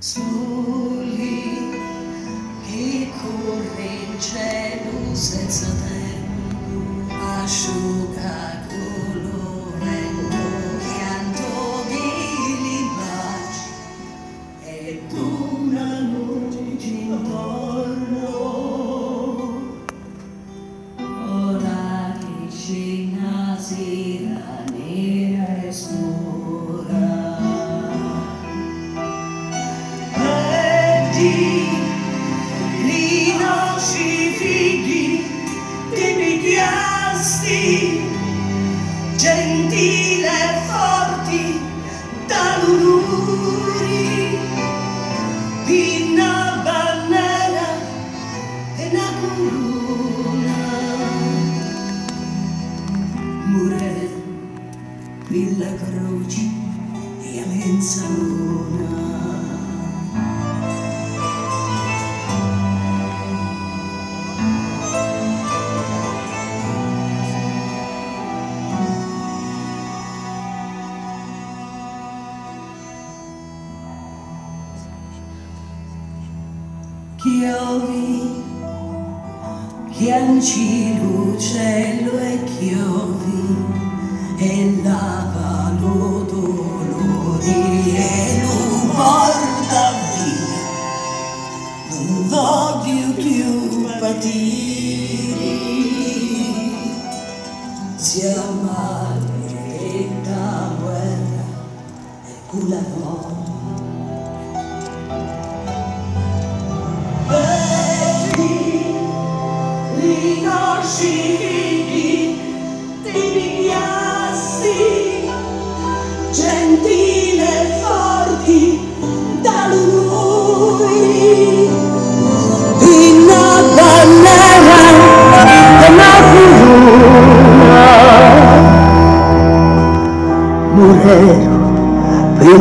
Soli che corre in cielo senza tempo, asciuga gentili e forti da lururi una bandiera e una corona. Mure Villa Croce e a Chiovi, chianci l'uccello e chiovi, e lava lo dolori e lo porta via. Non voglio più patire, sia male e da guerra e con la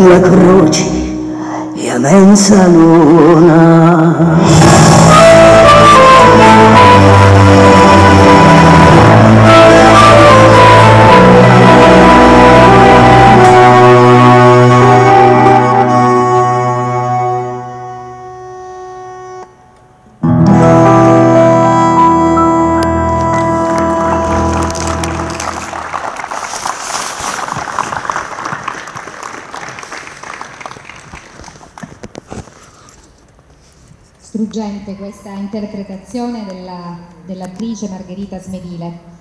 la croce e a mensa luna. Struggente questa interpretazione della- dell'attrice Margherita Smedile.